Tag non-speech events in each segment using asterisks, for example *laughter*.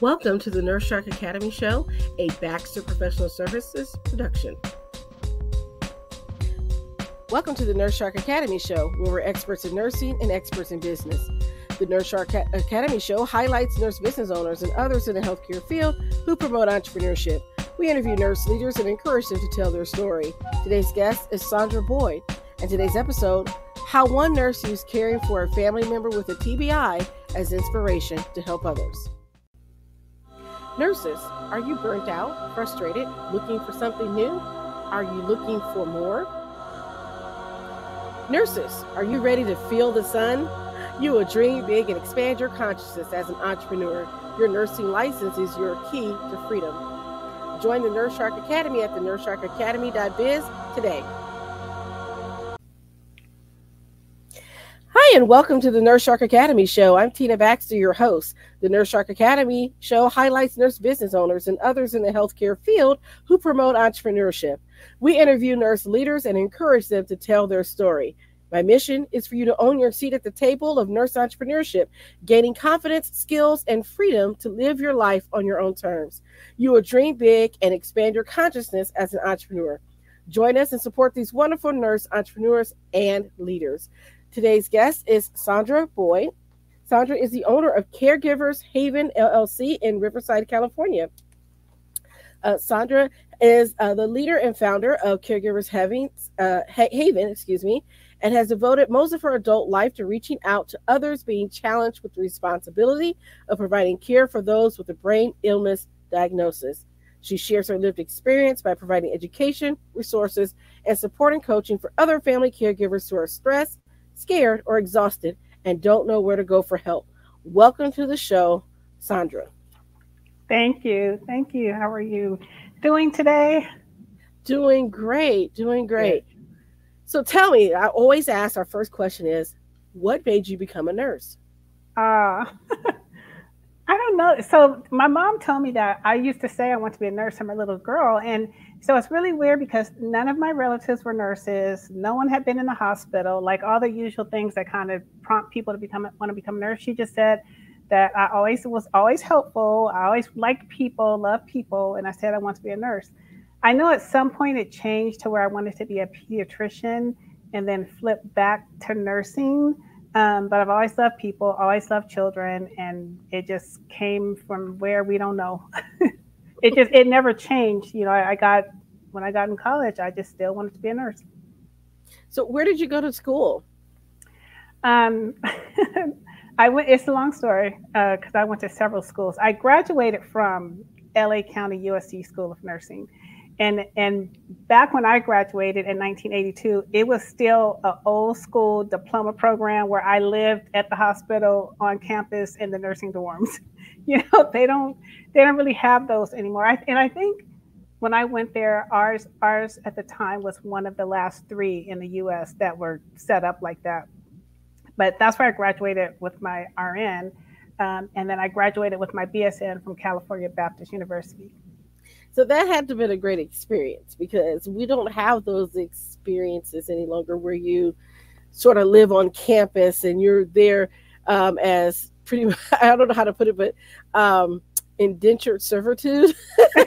Welcome to the Nurse Shark Academy Show, a Baxter Professional Services production. Welcome to the Nurse Shark Academy Show, where we're experts in nursing and experts in business. The Nurse Shark Academy Show highlights nurse business owners and others in the healthcare field who promote entrepreneurship. We interview nurse leaders and encourage them to tell their story. Today's guest is Saundra Boyd, and today's episode How One Nurse Used Caring for a Family Member with a TBI as Inspiration to Help Others. Nurses, are you burnt out, frustrated, looking for something new? Are you looking for more? Nurses, are you ready to feel the sun? You will dream big and expand your consciousness as an entrepreneur. Your nursing license is your key to freedom. Join the Nurse Shark Academy at the nursesharkacademy.biz today. And welcome to the Nurse Shark Academy Show. I'm Tina Baxter, your host. The Nurse Shark Academy show highlights nurse business owners and others in the healthcare field who promote entrepreneurship. We interview nurse leaders and encourage them to tell their story. My mission is for you to own your seat at the table of nurse entrepreneurship, gaining confidence, skills, and freedom to live your life on your own terms. You will dream big and expand your consciousness as an entrepreneur. Join us and support these wonderful nurse entrepreneurs and leaders. Today's guest is Saundra Boyd. Saundra is the owner of Caregivers Haven LLC in Riverside, California. Uh, Saundra is uh, the leader and founder of Caregivers Haven, uh, Haven, excuse me, and has devoted most of her adult life to reaching out to others being challenged with the responsibility of providing care for those with a brain illness diagnosis. She shares her lived experience by providing education, resources, and support and coaching for other family caregivers who are stressed, scared, or exhausted and don't know where to go for help. Welcome to the show, Saundra. Thank you. Thank you. How are you doing today? Doing great. Doing great. Good. So tell me, I always ask our first question is what made you become a nurse? Uh *laughs* I don't know. So my mom told me that I used to say I want to be a nurse from a little girl. And so it's really weird because none of my relatives were nurses. No one had been in the hospital, like all the usual things that kind of prompt people to become want to become nurse. She just said that I always was always helpful. I always liked people, loved people, and I said I want to be a nurse. I know at some point it changed to where I wanted to be a pediatrician and then flip back to nursing. Um, but I've always loved people, always loved children, and it just came from where we don't know. *laughs* it just it never changed. You know, I, I, got when I got in college, I just still wanted to be a nurse. So where did you go to school? Um, *laughs* I went. It's a long story because uh, I went to several schools. I graduated from LA County USC School of Nursing and and back when I graduated in 1982, it was still an old school diploma program where I lived at the hospital on campus in the nursing dorms. *laughs* *laughs* You know, they don't they don't really have those anymore. I, and I think when I went there, ours ours at the time was one of the last three in the U.S. that were set up like that. But that's where I graduated with my RN, um, and then I graduated with my BSN from California Baptist University. So that had to have been a great experience because we don't have those experiences any longer where you sort of live on campus and you're there um, as pretty much, *laughs* I don't know how to put it, but um, indentured servitude. *laughs*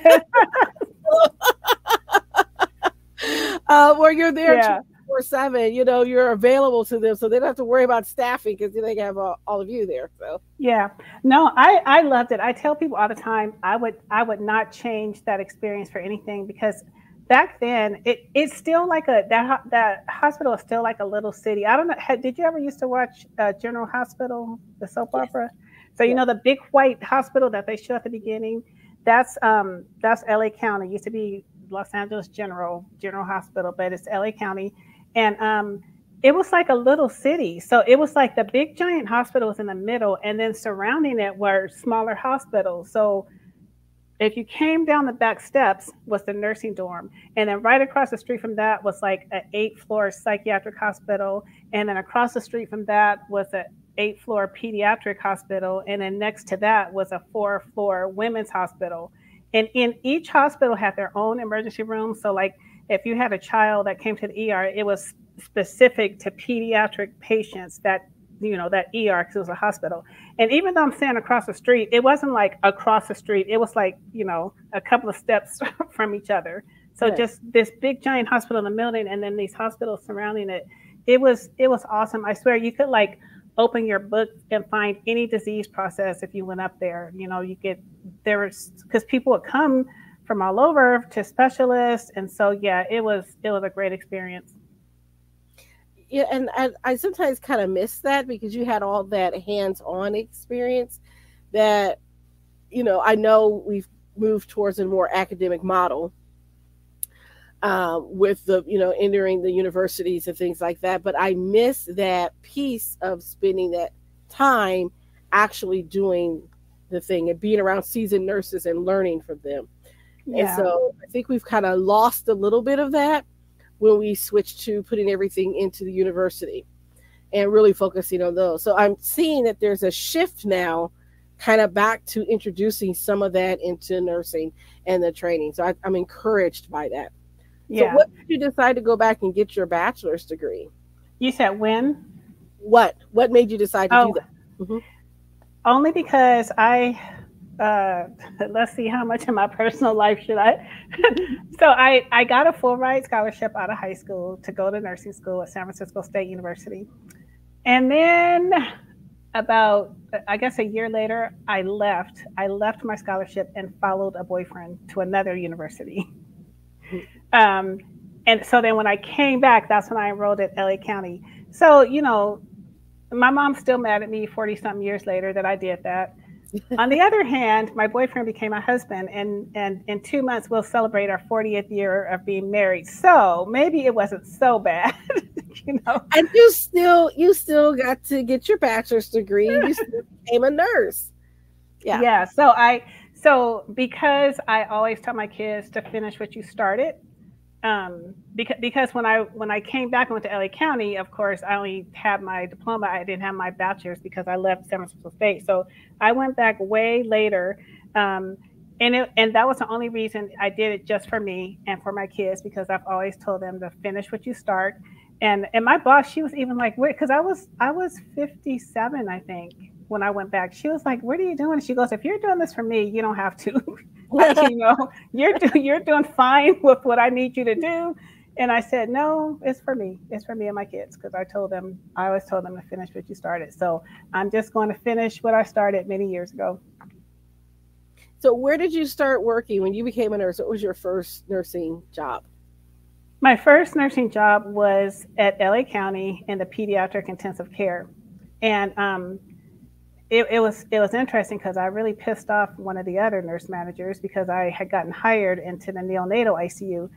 uh, where you're there yeah four seven, you know, you're available to them, so they don't have to worry about staffing because they have all, all of you there. So yeah, no, I I loved it. I tell people all the time, I would I would not change that experience for anything because back then it it's still like a that that hospital is still like a little city. I don't know. Did you ever used to watch uh, General Hospital, the soap yes. opera? So you yeah. know the big white hospital that they show at the beginning. That's um that's LA County. It used to be Los Angeles General General Hospital, but it's LA County and um, it was like a little city. So it was like the big giant hospital was in the middle, and then surrounding it were smaller hospitals. So if you came down the back steps was the nursing dorm and then right across the street from that was like an eight floor psychiatric hospital and then across the street from that was an eight floor pediatric hospital and then next to that was a four floor women's hospital. And in each hospital had their own emergency room so like if you had a child that came to the ER, it was specific to pediatric patients that you know, that ER because it was a hospital. And even though I'm standing across the street, it wasn't like across the street. It was like, you know, a couple of steps *laughs* from each other. So just this big giant hospital in the building and then these hospitals surrounding it. It was it was awesome. I swear you could like open your book and find any disease process if you went up there. You know, you get there was because people would come from all over to specialists. And so yeah, it was it was a great experience yeah, and I, I sometimes kind of miss that because you had all that hands-on experience that you know i know we've moved towards a more academic model uh, with the you know entering the universities and things like that but i miss that piece of spending that time actually doing the thing and being around seasoned nurses and learning from them yeah. and so i think we've kind of lost a little bit of that when we switched to putting everything into the university and really focusing on those. So I'm seeing that there's a shift now, kind of back to introducing some of that into nursing and the training. So I, am encouraged by that. Yeah. So what did you decide to go back and get your bachelor's degree? You said when? What? What made you decide to oh, do that? Mm-hmm. Only because I uh, *laughs* let's see how much in my personal life should I. *laughs* so I I got a full ride scholarship out of high school to go to nursing school at San Francisco State University, and then about I guess a year later I left. I left my scholarship and followed a boyfriend to another university. *laughs* um, and so then when I came back, that's when I enrolled at LA County. So you know, my mom's still mad at me forty something years later that I did that on the other hand, my boyfriend became my husband, and and in two months we'll celebrate our 40th year of being married. So maybe it wasn't so bad, *laughs* you know. And you still you still got to get your bachelor's degree. You *laughs* still became a nurse. Yeah. Yeah. So I so because I always tell my kids to finish what you started, um, because because when I when I came back and went to LA County, of course, I only had my diploma. I didn't have my bachelor's because I left San Francisco State. So I went back way later, um, and it, and that was the only reason I did it just for me and for my kids because I've always told them to finish what you start. And and my boss, she was even like, wait, because I was I was 57, I think, when I went back. She was like, "What are you doing?" She goes, "If you're doing this for me, you don't have to." *laughs* you know, you're do, you're doing fine with what I need you to do. And I said, no, it's for me. It's for me and my kids because I told them, I always told them to finish what you started. So I'm just going to finish what I started many years ago. So where did you start working when you became a nurse? What was your first nursing job? My first nursing job was at LA County in the pediatric intensive care. And um, it, it was it was interesting because I really pissed off one of the other nurse managers because I had gotten hired into the neonatal ICU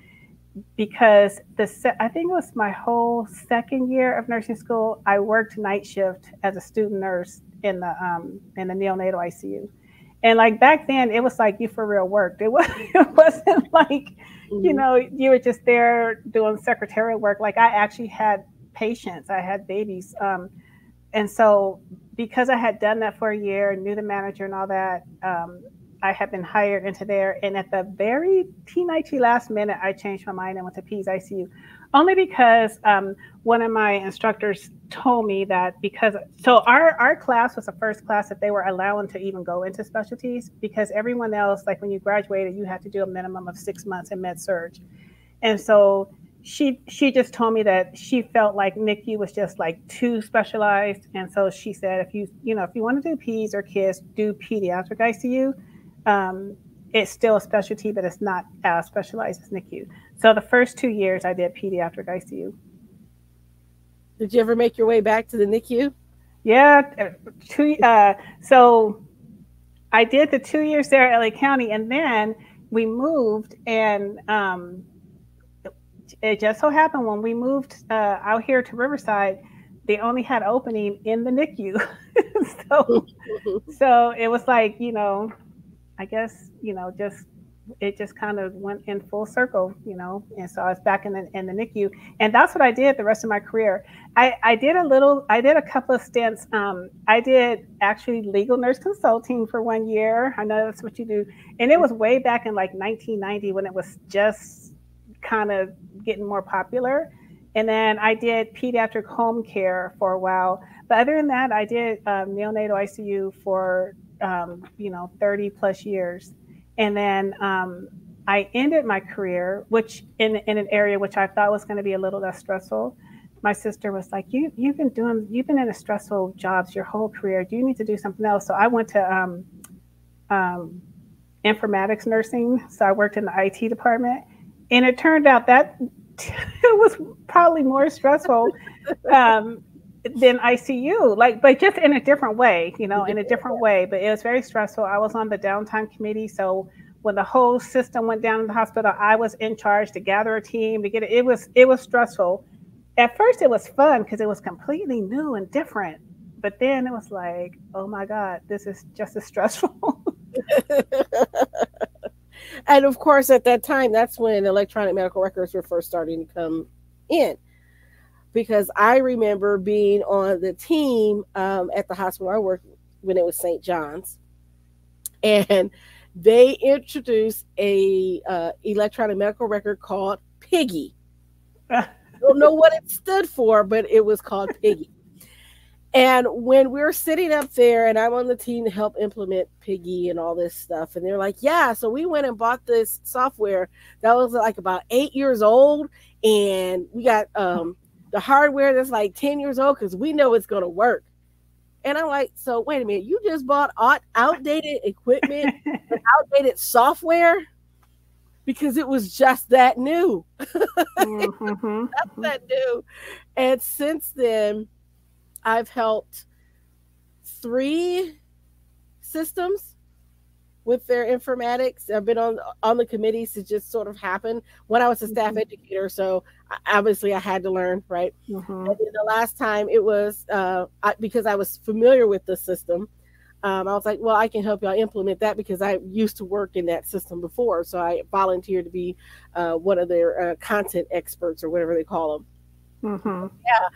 because the se- I think it was my whole second year of nursing school. I worked night shift as a student nurse in the um, in the neonatal ICU, and like back then it was like you for real worked. It *laughs* was it wasn't like mm-hmm. you know you were just there doing secretarial work. Like I actually had patients. I had babies. Um, and so because I had done that for a year, knew the manager and all that, um, I had been hired into there. And at the very teeny last minute, I changed my mind and went to Peds ICU, only because um, one of my instructors told me that because so our our class was the first class that they were allowing to even go into specialties because everyone else, like when you graduated, you had to do a minimum of six months in med surg, and so she she just told me that she felt like NICU was just like too specialized, and so she said if you you know if you want to do peds or kids, do pediatric ICU. Um, it's still a specialty, but it's not as specialized as NICU. So the first two years I did pediatric ICU. Did you ever make your way back to the NICU? Yeah, uh, two. Uh, so I did the two years there at LA County, and then we moved and. Um, it just so happened when we moved uh, out here to Riverside, they only had opening in the NICU. *laughs* so, *laughs* so it was like, you know, I guess, you know, just it just kind of went in full circle, you know. And so I was back in the in the NICU, and that's what I did the rest of my career. I, I did a little, I did a couple of stints. Um, I did actually legal nurse consulting for one year. I know that's what you do, and it was way back in like 1990 when it was just kind of getting more popular. And then I did pediatric home care for a while. but other than that, I did um, neonatal ICU for um, you know 30 plus years, and then um, I ended my career, which in in an area which I thought was going to be a little less stressful. My sister was like, "You you've been doing you've been in a stressful jobs your whole career. Do you need to do something else?" So I went to um, um, informatics nursing. So I worked in the IT department, and it turned out that *laughs* it was probably more stressful um, than ICU, like, but just in a different way, you know, in a different way. But it was very stressful. I was on the downtime committee, so when the whole system went down in the hospital, I was in charge to gather a team to get it. It was it was stressful. At first, it was fun because it was completely new and different. But then it was like, oh my god, this is just as stressful. *laughs* and of course, at that time, that's when electronic medical records were first starting to come in. Because I remember being on the team um, at the hospital I worked when it was St. John's, and they introduced a uh, electronic medical record called Piggy. I *laughs* don't know what it stood for, but it was called Piggy. And when we are sitting up there, and I'm on the team to help implement Piggy and all this stuff, and they're like, "Yeah," so we went and bought this software that was like about eight years old, and we got um, the hardware that's like ten years old because we know it's going to work. And I'm like, "So wait a minute, you just bought outdated equipment, *laughs* outdated software?" Because it was just that new. *laughs* mm-hmm. That's that new. And since then, I've helped three systems with their informatics. I've been on on the committees to just sort of happen when I was a staff mm-hmm. educator. So obviously I had to learn, right? Mm-hmm. The last time it was uh, I, because I was familiar with the system. Um, I was like, well, I can help y'all implement that because I used to work in that system before. So I volunteered to be uh, one of their uh, content experts or whatever they call them. Mm-hmm. Yeah,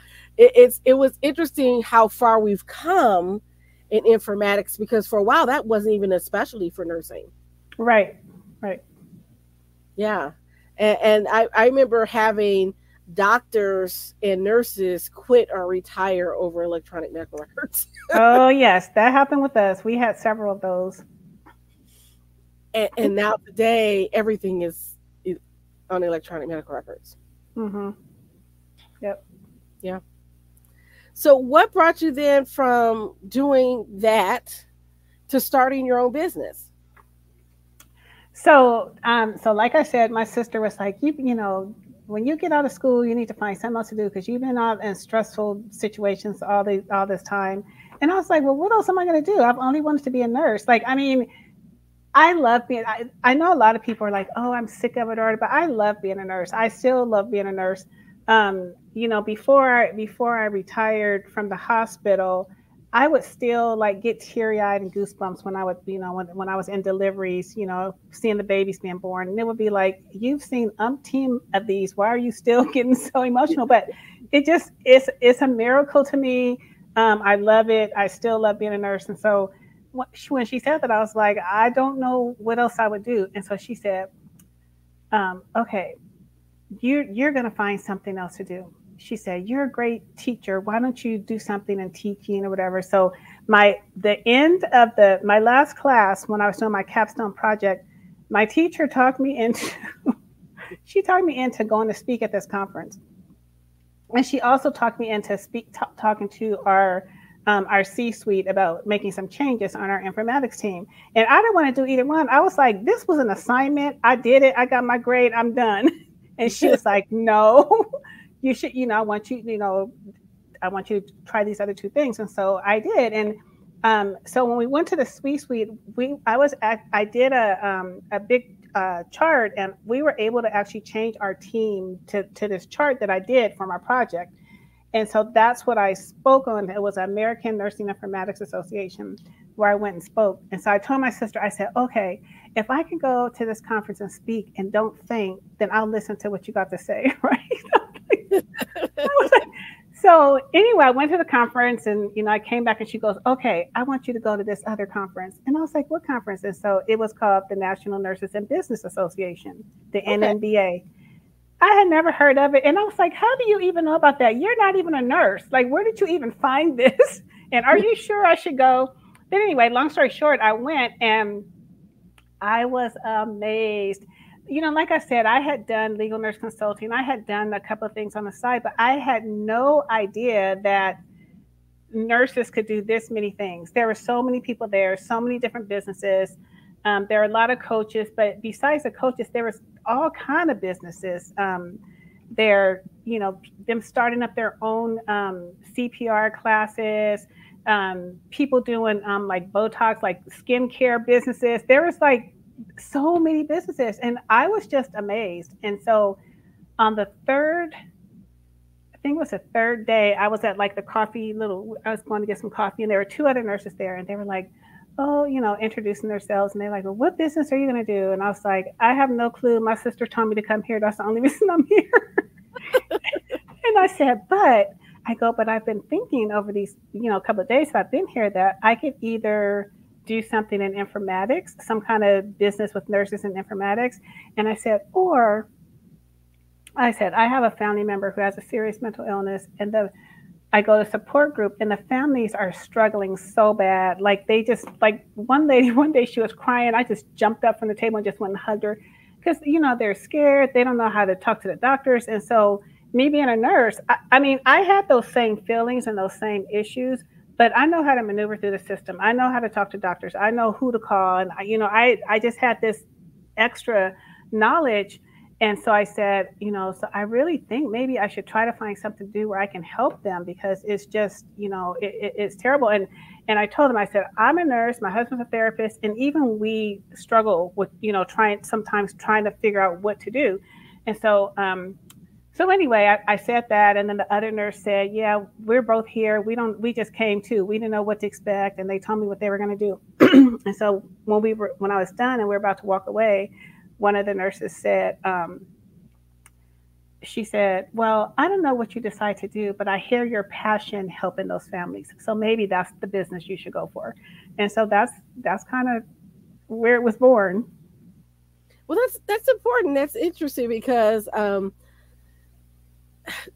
it, it's it was interesting how far we've come in informatics because for a while that wasn't even a specialty for nursing. Right, right. Yeah, and, and I, I remember having doctors and nurses quit or retire over electronic medical *laughs* records. oh yes, that happened with us. We had several of those. And, and now today, everything is on electronic medical records. Mm-hmm. Yep. Yeah. So, what brought you then from doing that to starting your own business? So, um, so like I said, my sister was like, you, you know, when you get out of school, you need to find something else to do because you've been out in stressful situations all the all this time. And I was like, well, what else am I going to do? I've only wanted to be a nurse. Like, I mean, I love being. I, I know a lot of people are like, oh, I'm sick of it already, but I love being a nurse. I still love being a nurse um, you know, before I before I retired from the hospital, I would still like get teary eyed and goosebumps when I would, you know, when, when I was in deliveries, you know, seeing the babies being born. And it would be like, you've seen umpteen of these. Why are you still *laughs* getting so emotional? But it just, it's, it's a miracle to me. Um, I love it. I still love being a nurse. And so when she said that, I was like, I don't know what else I would do. And so she said, um, okay, you're you're going to find something else to do she said you're a great teacher why don't you do something in teaching or whatever so my the end of the my last class when i was doing my capstone project my teacher talked me into *laughs* she talked me into going to speak at this conference and she also talked me into speak t- talking to our um, our C-suite about making some changes on our informatics team. And I didn't want to do either one. I was like, this was an assignment. I did it. I got my grade. I'm done. *laughs* And she was like, *laughs* no, *laughs* you should, you know, I want you, you know, I want you to try these other two things. And so I did. And um, so when we went to the suite suite, we I was at, I did a um, a big uh, chart, and we were able to actually change our team to to this chart that I did for my project. And so that's what I spoke on. It was American Nursing Informatics Association where I went and spoke. And so I told my sister, I said, okay, if I can go to this conference and speak and don't think, then I'll listen to what you got to say, *laughs* right? *laughs* so anyway, I went to the conference and you know I came back and she goes, "Okay, I want you to go to this other conference." And I was like, "What conference?" And so it was called the National Nurses in Business Association, the okay. NNBA. I had never heard of it. And I was like, how do you even know about that? You're not even a nurse. Like, where did you even find this? *laughs* And are you sure I should go? But anyway, long story short, I went and I was amazed. You know, like I said, I had done legal nurse consulting. I had done a couple of things on the side, but I had no idea that nurses could do this many things. There were so many people there, so many different businesses. Um, there are a lot of coaches, but besides the coaches, there was all kind of businesses. Um, they're, you know, them starting up their own um, CPR classes, um, people doing um, like Botox, like skincare businesses. There was like so many businesses, and I was just amazed. And so on the third I think it was the third day, I was at like the coffee little, I was going to get some coffee, and there were two other nurses there, and they were like, oh, you know, introducing themselves. And they're like, well, what business are you going to do? And I was like, I have no clue. My sister told me to come here. That's the only *laughs* reason I'm here. *laughs* and I said, but I go, but I've been thinking over these, you know, a couple of days I've been here that I could either do something in informatics, some kind of business with nurses and informatics. And I said, or I said, I have a family member who has a serious mental illness, and the I go to support group, and the families are struggling so bad. Like they just like one lady, *laughs* one day she was crying. I just jumped up from the table and just went and hugged her because you know they're scared. They don't know how to talk to the doctors, and so me being a nurse, I, I mean, I had those same feelings and those same issues, but I know how to maneuver through the system. I know how to talk to doctors. I know who to call, and I, you know, I I just had this extra knowledge and so I said, you know, so I really think maybe I should try to find something to do where I can help them because it's just, you know, it, it, it's terrible. And and I told them, I said, I'm a nurse, my husband's a therapist, and even we struggle with, you know, trying sometimes trying to figure out what to do. And so, um, so anyway, I, I said that, and then the other nurse said, "Yeah, we're both here. We don't. We just came too. We didn't know what to expect, and they told me what they were going to do." *clears throat* and so when we were when I was done and we were about to walk away, one of the nurses said, um, she said, Well, I don't know what you decide to do, but I hear your passion helping those families. So maybe that's the business you should go for. And so that's that's kind of where it was born. Well, that's that's important. That's interesting because um,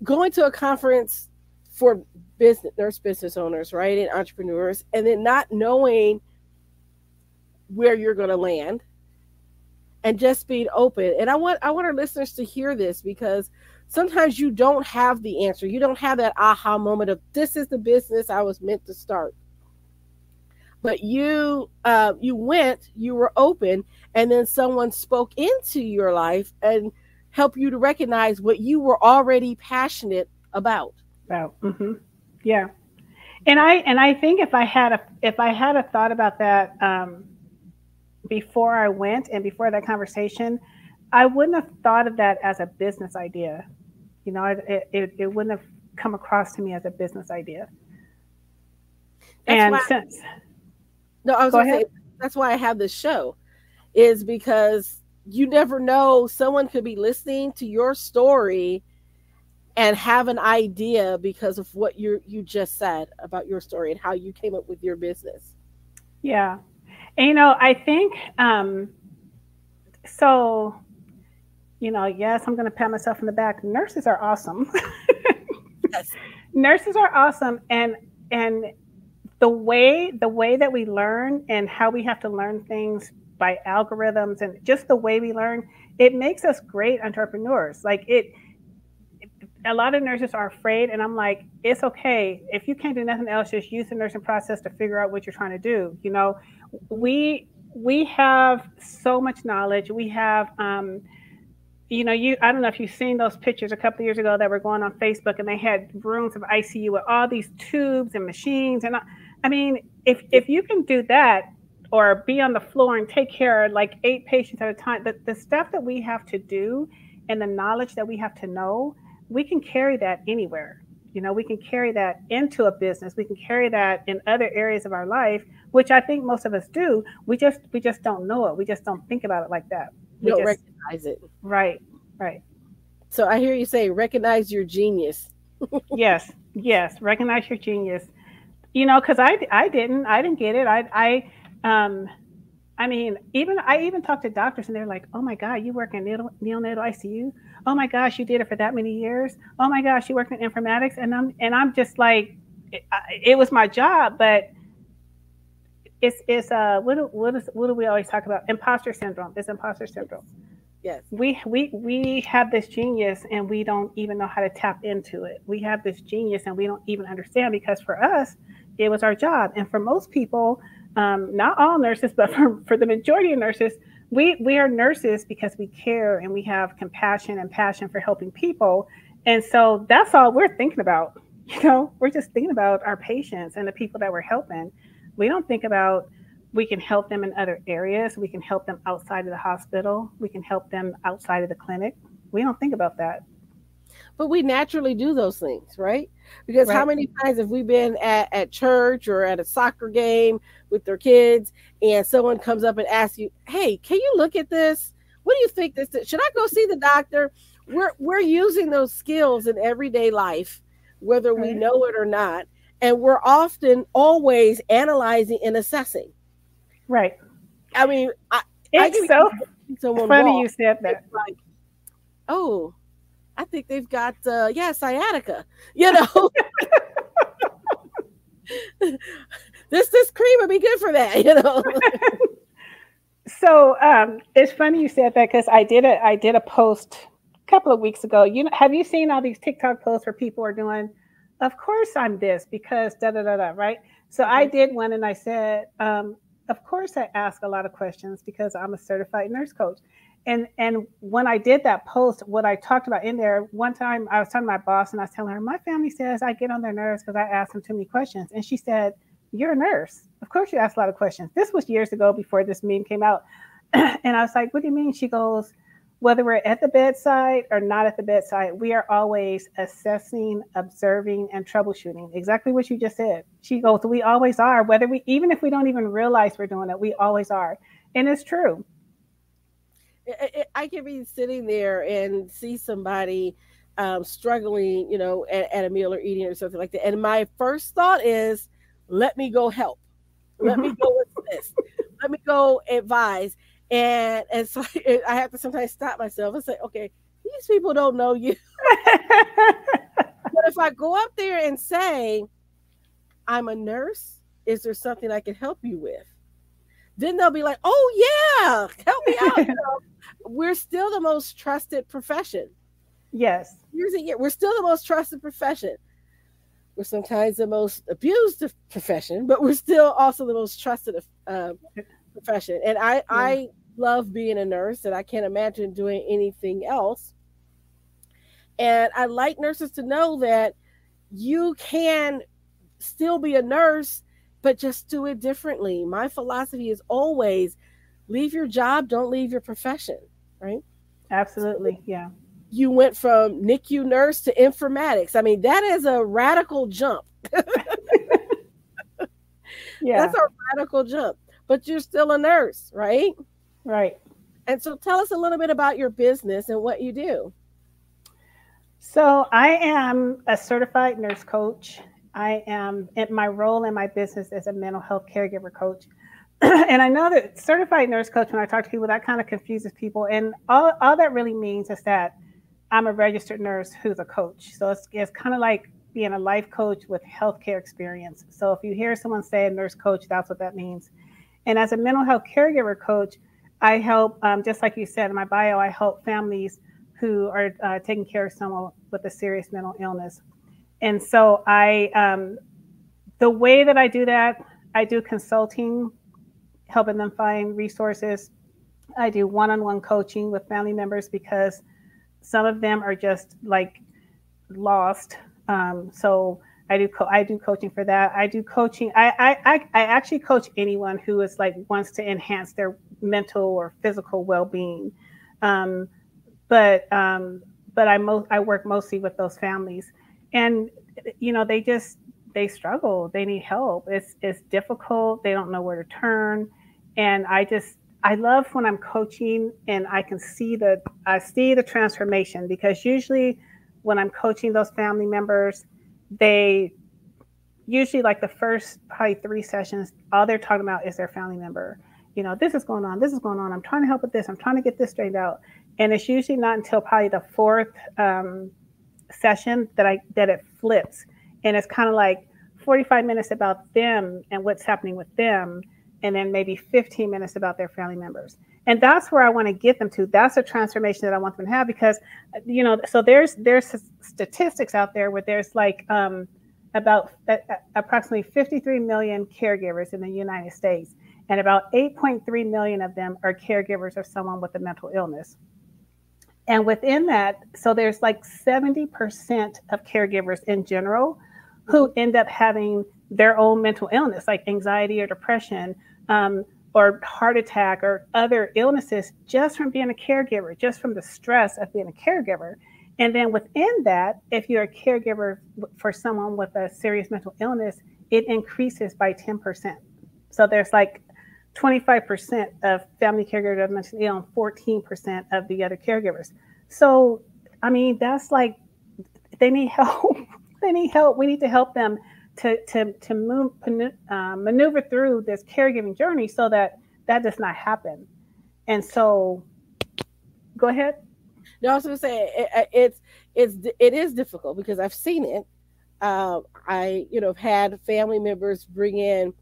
going to a conference for business nurse business owners, right, and entrepreneurs, and then not knowing where you're going to land and just being open. And I want I want our listeners to hear this because sometimes you don't have the answer. You don't have that aha moment of this is the business I was meant to start. But you uh, you went, you were open, and then someone spoke into your life and help you to recognize what you were already passionate about. About, mm-hmm. yeah, and I and I think if I had a if I had a thought about that um, before I went and before that conversation, I wouldn't have thought of that as a business idea. You know, it, it, it wouldn't have come across to me as a business idea. That's and since no, I was going to say that's why I have this show, is because you never know someone could be listening to your story and have an idea because of what you you just said about your story and how you came up with your business. Yeah, and, you know, I think um, so. You know, yes, I'm going to pat myself in the back. Nurses are awesome. *laughs* yes. Nurses are awesome, and and the way the way that we learn and how we have to learn things by algorithms and just the way we learn, it makes us great entrepreneurs. Like it a lot of nurses are afraid and i'm like it's okay if you can't do nothing else just use the nursing process to figure out what you're trying to do you know we we have so much knowledge. We have, um, you know, you I don't know if you've seen those pictures a couple years ago that were going on Facebook, and they had rooms of ICU with all these tubes and machines. And I, I mean, if if you can do that or be on the floor and take care of like eight patients at a time, the, the stuff that we have to do and the knowledge that we have to know, we can carry that anywhere. You know, we can carry that into a business. We can carry that in other areas of our life, which I think most of us do. We just we just don't know it. We just don't think about it like that. We don't just, recognize it. Right. Right. So I hear you say recognize your genius. *laughs* yes. Yes. Recognize your genius. You know, because I I didn't I didn't get it. I I um I mean, even I even talked to doctors and they're like, "Oh my God, you work in neonatal, neonatal ICU? Oh my gosh, you did it for that many years? Oh my gosh, you worked in informatics?" And I'm and I'm just like, it, it was my job, but it's it's uh what what is what do we always talk about? Imposter syndrome. It's imposter syndrome. Yes. We we we have this genius and we don't even know how to tap into it. We have this genius and we don't even understand because for us, it was our job, and for most people um, not all nurses, *laughs* but for, for the majority of nurses, we, we are nurses because we care and we have compassion and passion for helping people. And so that's all we're thinking about. *laughs* You know, we're just thinking about our patients and the people that we're helping. We don't think about we can help them in other areas. We can help them outside of the hospital. We can help them outside of the clinic. We don't think about that. But we naturally do those things, right? Because right. how many times have we been at, at church or at a soccer game with their kids and someone comes up and asks you, Hey, can you look at this? What do you think this is? Should I go see the doctor? We're we're using those skills in everyday life, whether we know it or not. And we're often always analyzing and assessing. Right. I mean, I, it's I so funny walk, you said that. Like, oh, I think they've got uh, yeah sciatica. You know, *laughs* this this cream would be good for that. You know. *laughs* so um, it's funny you said that because I did a I did a post a couple of weeks ago. You know, have you seen all these TikTok posts where people are doing? Of course I'm this because da da da da right. So I mm-hmm. did one and I said, um, of course I ask a lot of questions because I'm a certified nurse coach and and when I did that post, what I talked about in there, one time I was talking to my boss and I was telling her, my family says I get on their nerves because I ask them too many questions. And she said, You're a nurse. Of course you ask a lot of questions. This was years ago before this meme came out. *clears throat* and I was like, What do you mean? She goes, whether we're at the bedside or not at the bedside, we are always assessing, observing, and troubleshooting. Exactly what you just said. She goes, We always are, whether we, even if we don't even realize we're doing it, we always are. And it's true. I can be sitting there and see somebody um, struggling, you know, at, at, a meal or eating or something like that. And my first thought is, let me go help. Let me go *laughs* with this. Let me go advise. And and so *laughs* I have to sometimes stop myself and say, okay, these people don't know you. *laughs* but if I go up there and say, I'm a nurse, is there something I can help you with? Then they'll be like, oh yeah, help me out *laughs* we're still the most trusted profession. Yes. Years a year, we're still the most trusted profession. We're sometimes the most abused profession, but we're still also the most trusted uh, *laughs* profession. And I, yeah. I love being a nurse, and I can't imagine doing anything else. And I like nurses to know that you can still be a nurse, but just do it differently. My philosophy is always leave your job, don't leave your profession, right? Absolutely. Yeah. You went from NICU nurse to informatics. I mean, that is a radical jump. *laughs* yeah. That's a radical jump, but you're still a nurse, right? Right. And so tell us a little bit about your business and what you do. So, I am a certified nurse coach. I am in my role in my business as a mental health caregiver coach. *clears throat* and I know that certified nurse coach, when I talk to people, that kind of confuses people. And all, all that really means is that I'm a registered nurse who's a coach. So it's, it's kind of like being a life coach with healthcare experience. So if you hear someone say a nurse coach, that's what that means. And as a mental health caregiver coach, I help, um, just like you said in my bio, I help families who are uh, taking care of someone with a serious mental illness. And so I, um, the way that I do that, I do consulting helping them find resources. I do one on one coaching with family members because some of them are just like lost. Um, so I do co- I do coaching for that. I do coaching. I, I, I I actually coach anyone who is like wants to enhance their mental or physical well being. Um, but um, but I most I work mostly with those families, and you know they just they struggle. They need help. It's it's difficult. They don't know where to turn and I just I love when I'm coaching and I can see the I see the transformation because usually when I'm coaching those family members, they usually like the first probably three sessions, all they're talking about is their family member. you know, this is going on, this is going on. I'm trying to help with this. I'm trying to get this straightened out. And it's usually not until probably the fourth um, session that I that it flips, and it's kind of like 45 minutes about them and what's happening with them, and then maybe 15 minutes about their family members. And that's where I want to get them to. That's a transformation that I want them to have because, you know, so there's there's statistics out there where there's like um, about uh, approximately 53 million caregivers in the United States, and about 8.3 million of them are caregivers of someone with a mental illness. And within that, so there's like 70% of caregivers in general who end up having their own mental illness, like anxiety or depression, um, or heart attack, or other illnesses, just from being a caregiver, just from the stress of being a caregiver. And then within that, if you're a caregiver for someone with a serious mental illness, it increases by 10%. So there's like 25% of family caregivers of mentally ill and 14% of the other caregivers. So, I mean, that's like they need help. *laughs* they need help. We need to help them to to to move uh, maneuver through this caregiving journey so that that does not happen. And so, go ahead. No, I was going to say it, it's it's it is difficult because I've seen it. Uh, I you know have had family members bring in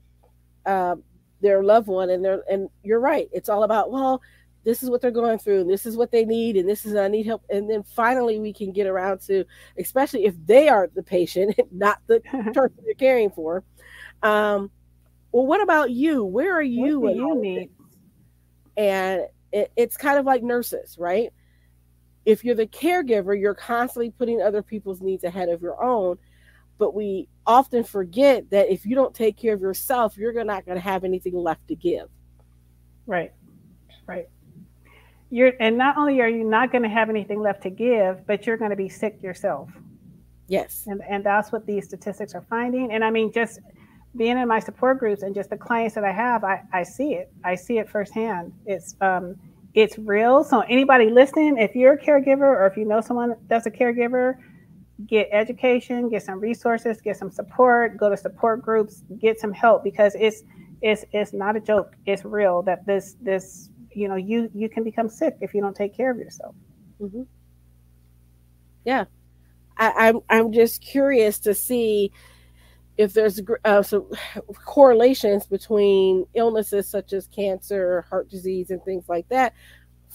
uh, their loved one, and they're and you're right. It's all about well, this is what they're going through, and this is what they need, and this is I need help, and then finally we can get around to, especially if they are the patient, *laughs* not the *laughs* person you're caring for. Um, well, what about you? Where are you? What do you need? And it, it's kind of like nurses, right? if you're the caregiver, you're constantly putting other people's needs ahead of your own. But we often forget that if you don't take care of yourself, you're not going to have anything left to give. Right. Right. You're and not only are you not going to have anything left to give, but you're going to be sick yourself. Yes. And and that's what these statistics are finding. And I mean, just being in my support groups and just the clients that I have, I, I see it. I see it firsthand. It's um it's real. So anybody listening, if you're a caregiver or if you know someone that's a caregiver, get education, get some resources, get some support, go to support groups, get some help because it's it's it's not a joke. It's real that this this you know you you can become sick if you don't take care of yourself. Mm-hmm. Yeah, I, I'm I'm just curious to see if there's uh, some *sighs* correlations between illnesses such as cancer, heart disease, and things like that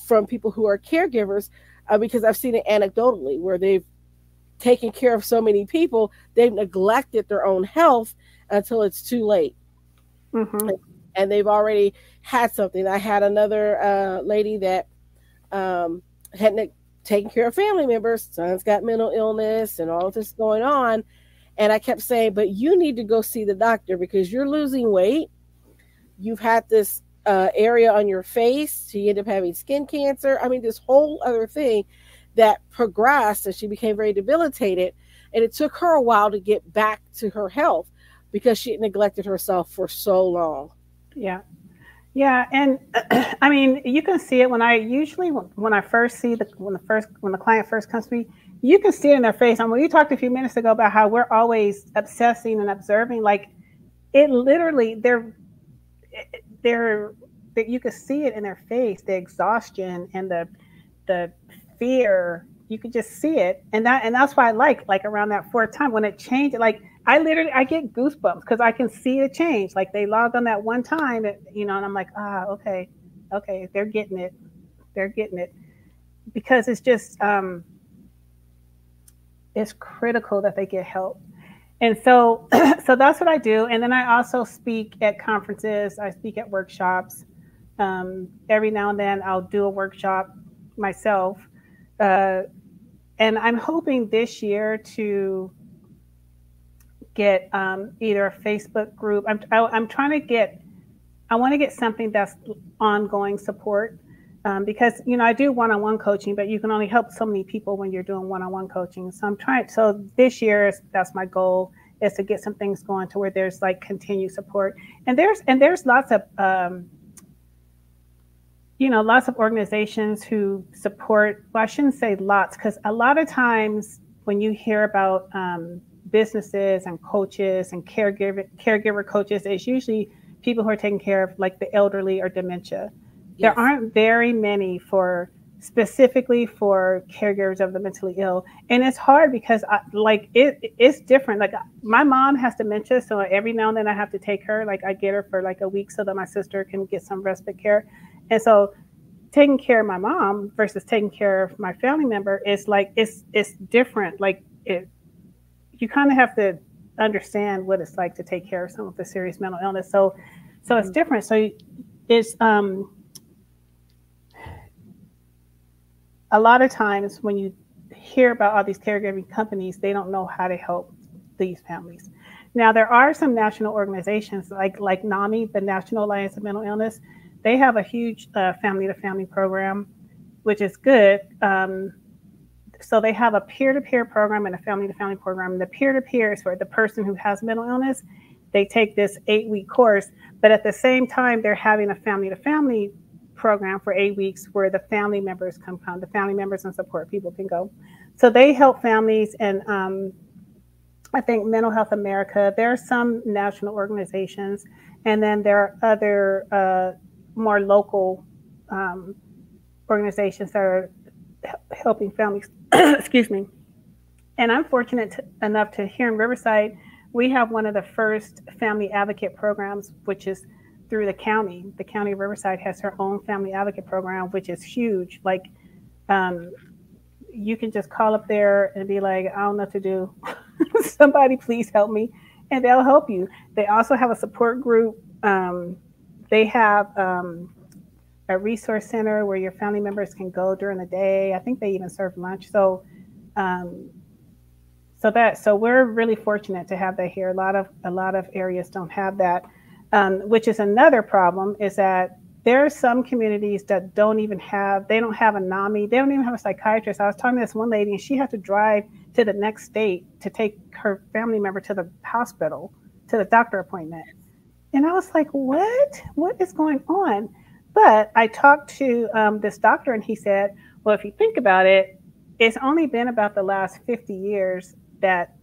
from people who are caregivers, uh, because I've seen it anecdotally where they've taken care of so many people, they've neglected their own health until it's too late. Mm-hmm. And they've already had something. I had another uh, lady that um, had ne- taken care of family members, son's got mental illness and all this going on and I kept saying, but you need to go see the doctor because you're losing weight. You've had this uh, area on your face. She ended up having skin cancer. I mean, this whole other thing that progressed and she became very debilitated. And it took her a while to get back to her health because she neglected herself for so long. Yeah. Yeah, and *clears throat* I mean, you can see it when I usually when I first see the when the first when the client first comes to me, you can see it in their face. And when you talked a few minutes ago about how we're always obsessing and observing, like it literally, they're, they're, that you can see it in their face, the exhaustion and the, the fear. You can just see it, and that, and that's why I like, like around that fourth time when it changed. Like I literally, I get goosebumps because I can see it change. Like they logged on that one time, you know, and I'm like, ah, okay, okay, they're getting it, they're getting it, because it's just, um, it's critical that they get help. And so, *clears throat* so that's what I do. And then I also speak at conferences. I speak at workshops. Um, every now and then, I'll do a workshop myself. Uh, and I'm hoping this year to get um, either a Facebook group. I'm I, am i am trying to get. I want to get something that's ongoing support um, because you know I do one-on-one coaching, but you can only help so many people when you're doing one-on-one coaching. So I'm trying. So this year, that's my goal is to get some things going to where there's like continued support, and there's and there's lots of um, you know lots of organizations who support. Well, I shouldn't say lots because a lot of times when you hear about um, businesses and coaches and caregiver caregiver coaches, it's usually people who are taking care of like the elderly or dementia. Yes. There aren't very many for specifically for caregivers of the mentally ill and it's hard because I, like it it's different like my mom has dementia so every now and then i have to take her like i get her for like a week so that my sister can get some respite care and so taking care of my mom versus taking care of my family member is like it's it's different like it you kind of have to understand what it's like to take care of someone with a serious mental illness so so it's different so it's um a lot of times when you hear about all these caregiving companies, they don't know how to help these families. Now, there are some national organizations like like NAMI, the National Alliance of Mental Illness. They have a huge family to family program, which is good. Um, so they have a peer to peer program and a family to family program. The peer to peer is for the person who has mental illness. They take this eight week course, but at the same time, they're having a family to family program for eight weeks where the family members come come the family members and support people can go so they help families and um, i think mental health america there are some national organizations and then there are other uh, more local um, organizations that are helping families *clears throat* excuse me and i'm fortunate to, enough to here in riverside we have one of the first family advocate programs which is through the county. The county of Riverside has her own family advocate program, which is huge. Like, um, you can just call up there and be like, I don't know what to do. *laughs* Somebody please help me. And they'll help you. They also have a support group. Um, they have um, a resource center where your family members can go during the day. I think they even serve lunch. So, um, so that so we're really fortunate to have that here. A lot of a lot of areas don't have that um, which is another problem, is that there are some communities that don't even have, they don't have a NAMI, they don't even have a psychiatrist. I was talking to this one lady and she had to drive to the next state to take her family member to the hospital, to the doctor appointment. And I was like, what? What is going on? But I talked to um, this doctor and he said, well, if you think about it, it's only been about the last 50 years that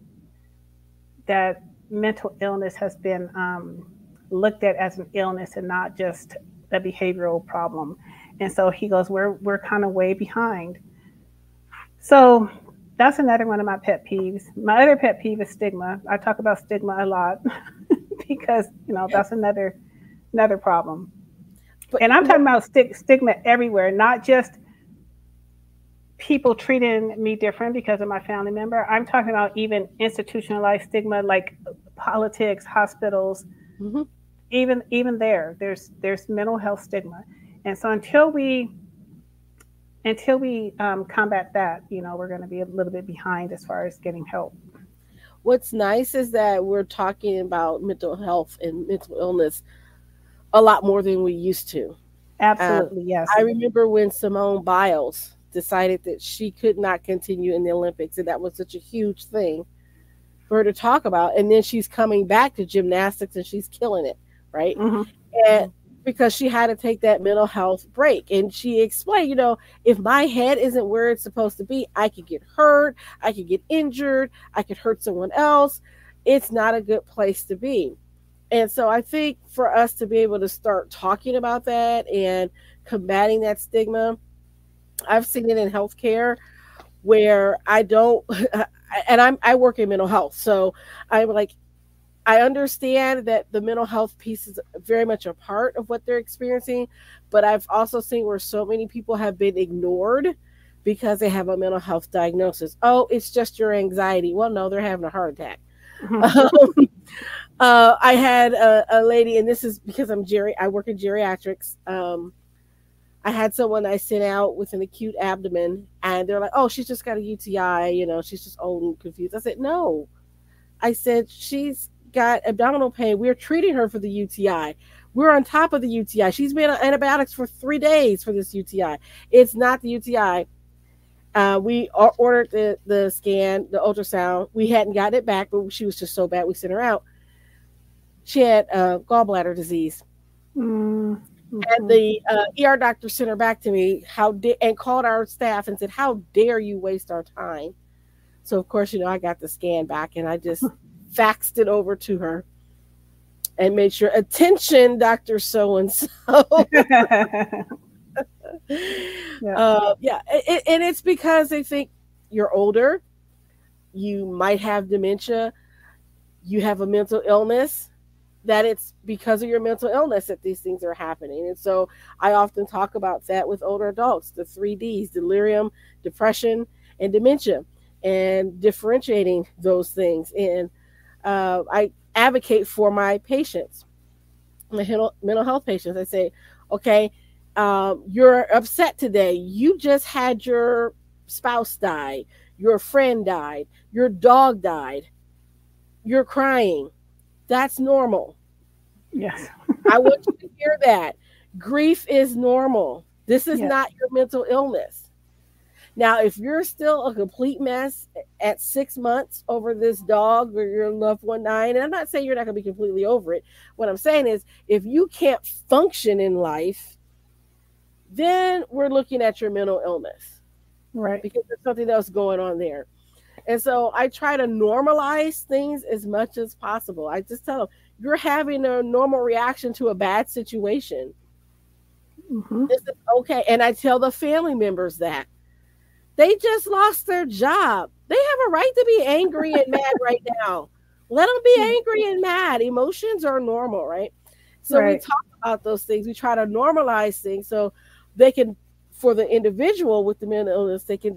that mental illness has been um, looked at as an illness and not just a behavioral problem. And so he goes, we're we're kind of way behind. So that's another one of my pet peeves. My other pet peeve is stigma. I talk about stigma a lot *laughs* *laughs* because you know that's another another problem. But, and I'm talking about st- stigma everywhere, not just people treating me different because of my family member. I'm talking about even institutionalized stigma like politics, hospitals, mm-hmm even even there there's there's mental health stigma and so until we until we um, combat that you know we're going to be a little bit behind as far as getting help what's nice is that we're talking about mental health and mental illness a lot more than we used to absolutely um, yes i remember when simone biles decided that she could not continue in the olympics and that was such a huge thing for her to talk about and then she's coming back to gymnastics and she's killing it right? Mm-hmm. And because she had to take that mental health break. And she explained, you know, if my head isn't where it's supposed to be, I could get hurt, I could get injured, I could hurt someone else. It's not a good place to be. And so I think for us to be able to start talking about that and combating that stigma, I've seen it in healthcare where I don't *laughs* and I'm I work in mental health. So I'm like I understand that the mental health piece is very much a part of what they're experiencing, but I've also seen where so many people have been ignored because they have a mental health diagnosis. Oh, it's just your anxiety. Well, no, they're having a heart attack. Mm-hmm. *laughs* um, uh, I had a, a, lady, and this is because I'm geri- I work in geriatrics. Um, I had someone I sent out with an acute abdomen, and they're like, "Oh, she's just got a UTI. You know, she's just old and confused." I said, "No." I said she's got abdominal pain. We're treating her for the UTI. We're on top of the UTI. She's been on antibiotics for three days for this UTI. It's not the UTI. Uh, we ordered the, the scan, the ultrasound. We hadn't gotten it back, but she was just so bad we sent her out. She had uh, gallbladder disease. Mm-hmm. And the uh, ER doctor sent her back to me. How did and called our staff and said, "How dare you waste our time?" So of course, you know, I got the scan back, and I just *laughs* faxed it over to her. and made sure attention, Doctor So and So. Yeah, uh, yeah, it, and it's because they think you're older, you might have dementia, you have a mental illness, that it's because of your mental illness that these things are happening. And so I often talk about that with older adults the three Ds delirium, depression, and dementia, and differentiating those things. And uh, I advocate for my patients, my mental health patients. I say, okay, um, you're upset today. You just had your spouse die, your friend died, your dog died, you're crying. That's normal. Yes. I want *laughs* you to hear that. Grief is normal. This is yes. not your mental illness. Now, if you're still a complete mess at six months over this dog or your loved one dying, and I'm not saying you're not going to be completely over it. What I'm saying is, if you can't function in life, then we're looking at your mental illness. Right. Because there's something else going on there. And so I try to normalize things as much as possible. I just tell them, you're having a normal reaction to a bad situation. Mm-hmm. This is okay. And I tell the family members that they just lost their job. They have a right to be angry and mad *laughs* right now. Let them be angry and mad. Emotions are normal, right? So right. we talk about those things. We try to normalize things so they can, for the individual with the mental illness, they can,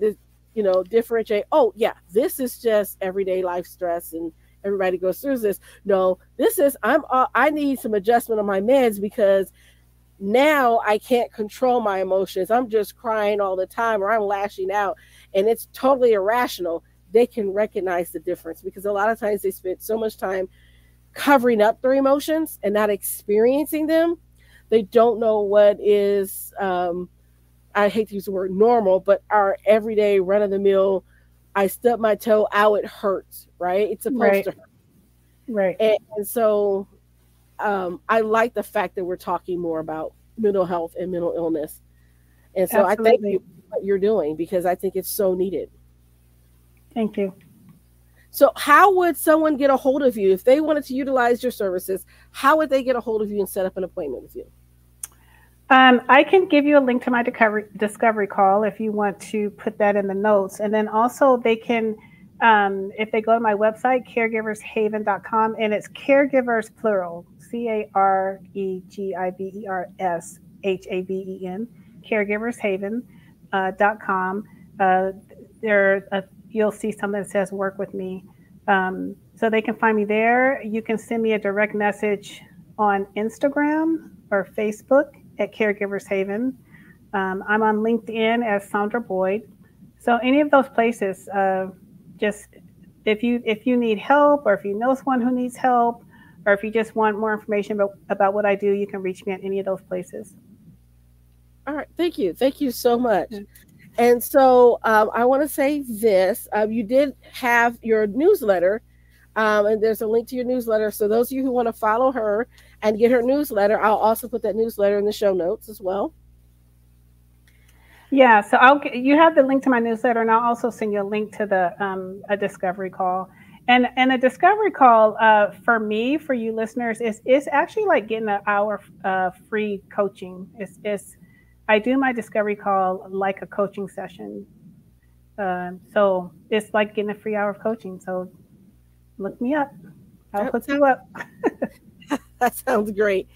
you know, differentiate. Oh, yeah, this is just everyday life stress, and everybody goes through this. No, this is I'm. Uh, I need some adjustment on my meds because now I can't control my emotions. I'm just crying all the time or I'm lashing out and it's totally irrational. They can recognize the difference because a lot of times they spend so much time covering up their emotions and not experiencing them. They don't know what is, um, I hate to use the word normal, but our everyday run of the mill. I stub my toe, out it hurts, right? It's supposed right. to hurt. Right. And, and so um, I like the fact that we're talking more about mental health and mental illness. And so Absolutely. I thank you what you're doing because I think it's so needed. Thank you. So, how would someone get a hold of you if they wanted to utilize your services? How would they get a hold of you and set up an appointment with you? Um, I can give you a link to my discovery, discovery call if you want to put that in the notes. And then also, they can um, if they go to my website, caregivershaven.com, and it's caregivers plural, C A R E G I V E R S H A V E N, caregivershaven.com. Uh, uh, there, uh, you'll see something that says work with me. Um, so they can find me there. You can send me a direct message on Instagram or Facebook at Caregivers Haven. Um, I'm on LinkedIn as Saundra Boyd. So any of those places, uh, just if you if you need help or if you know someone who needs help or if you just want more information about, about what I do, you can reach me at any of those places. All right. Thank you. Thank you so much. Yeah. And so um, I want to say this um, you did have your newsletter, um, and there's a link to your newsletter. So those of you who want to follow her and get her newsletter, I'll also put that newsletter in the show notes as well. Yeah, so I'll you have the link to my newsletter, and I'll also send you a link to the um, a discovery call. And and a discovery call uh, for me, for you listeners, is is actually like getting an hour uh, free coaching. It's, it's I do my discovery call like a coaching session. Uh, so it's like getting a free hour of coaching. So look me up. I'll hook you up. *laughs* that sounds great.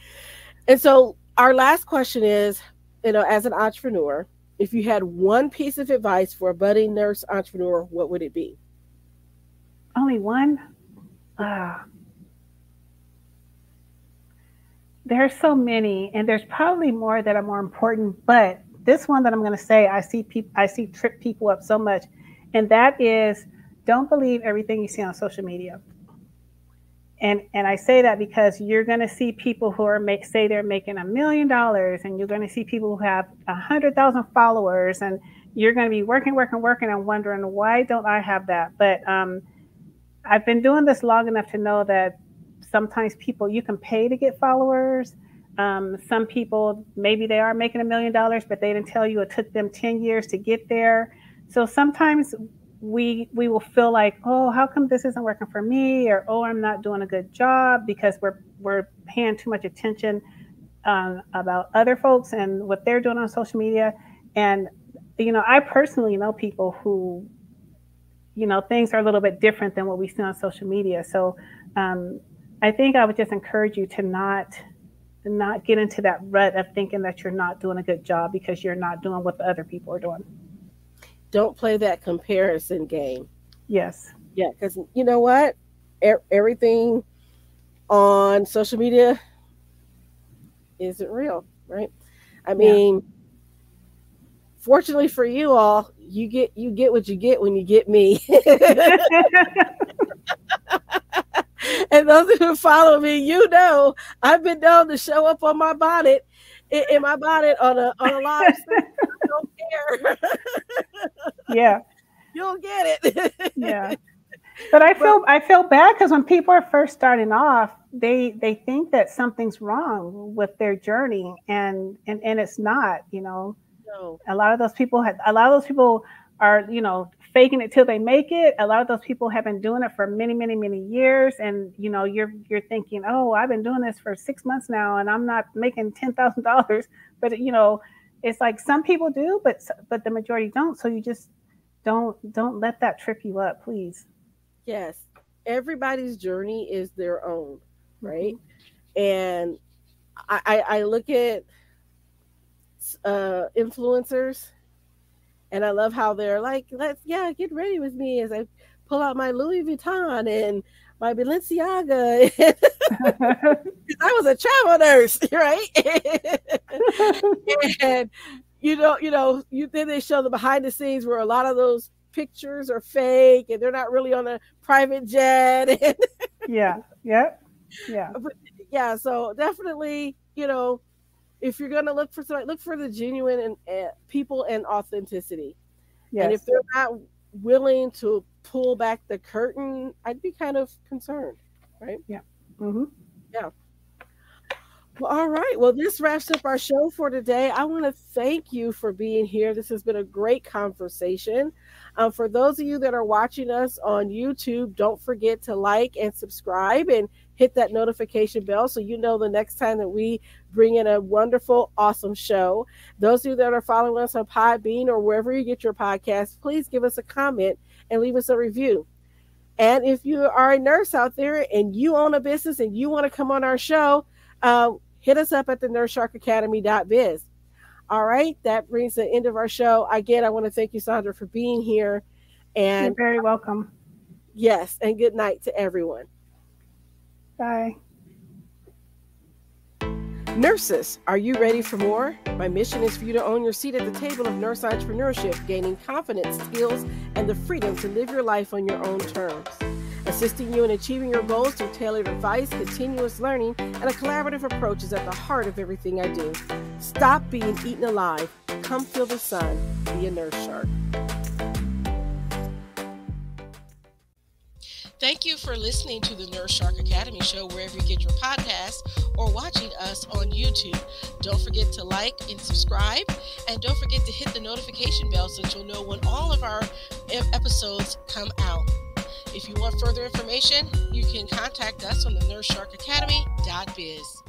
And so our last question is, you know, as an entrepreneur, if you had one piece of advice for a budding nurse entrepreneur, what would it be? Only one? Uh, there are so many, and there's probably more that are more important. But this one that I'm going to say, I see people, I see trip people up so much, and that is, don't believe everything you see on social media and and I say that because you're going to see people who are make say they're making a million dollars, and you're going to see people who have a hundred thousand followers, and you're going to be working, working, working, and wondering why don't I have that? But um, I've been doing this long enough to know that sometimes people you can pay to get followers. Um, some people maybe they are making a million dollars, but they didn't tell you it took them ten years to get there. So sometimes we we will feel like, oh, how come this isn't working for me, or oh, I'm not doing a good job because we're we're paying too much attention um, about other folks and what they're doing on social media. And you know, I personally know people who, you know, things are a little bit different than what we see on social media. So um, I think I would just encourage you to not not get into that rut of thinking that you're not doing a good job because you're not doing what the other people are doing. Don't play that comparison game. Yes. Yeah, because you know what? E- everything on social media isn't real, right? I mean, yeah. fortunately for you all, you get you get what you get when you get me. *laughs* and those who follow me, you know I've been known to show up on my bonnet in, my bonnet on a on a live *laughs* stream. I don't care. yeah. *laughs* You'll get it. yeah. But I feel but, I feel bad because when people are first starting off, they they think that something's wrong with their journey and and and it's not, you know. No. A lot of those people had a lot of those people are, you know, faking it till they make it. A lot of those people have been doing it for many, many, many years, and you know, you're you're thinking, oh, I've been doing this for six months now, and I'm not making ten thousand dollars. But you know, it's like some people do, but but the majority don't. So you just don't don't let that trip you up, please. Yes, everybody's journey is their own, right? Mm-hmm. And I, I look at uh, influencers and I love how they're like, let's yeah, get ready with me as I pull out my Louis Vuitton and my Balenciaga. *laughs* I was a travel nurse, *laughs* right? *laughs* and you know, you know, you then they show the behind the scenes where a lot of those pictures are fake and they're not really on a private jet. yeah, yeah, yeah. But, yeah, so definitely, you know, if you're going to look for something, look for the genuine and uh, people and authenticity. Yes. And if they're not willing to pull back the curtain, I'd be kind of concerned, right? Yeah. Mm-hmm. Yeah. Well, all right. Well, this wraps up our show for today. I want to thank you for being here. This has been a great conversation. Um, for those of you that are watching us on YouTube, don't forget to like and subscribe and hit that notification bell so you know the next time that we bring in a wonderful, awesome show. Those of you that are following us on Podbean or wherever you get your podcast, please give us a comment and leave us a review. And if you are a nurse out there and you own a business and you want to come on our show, uh, hit us up at the nurse.academy.biz. All right, that brings the end of our show. Again, I want to thank you, Saundra, for being here. And You're very welcome. Yes, and good night to everyone. Bye. Nurses, are you ready for more? My mission is for you to own your seat at the table of nurse entrepreneurship, gaining confidence, skills, and the freedom to live your life on your own terms. Assisting you in achieving your goals through tailored advice, continuous learning, and a collaborative approach is at the heart of everything I do. Stop being eaten alive. Come feel the sun. Be a nurse shark. Thank you for listening to the Nurse Shark Academy show wherever you get your podcasts or watching us on YouTube. Don't forget to like and subscribe, and don't forget to hit the notification bell so that you'll know when all of our episodes come out. If you want further information, you can contact us on the Nurse Shark Academy.biz.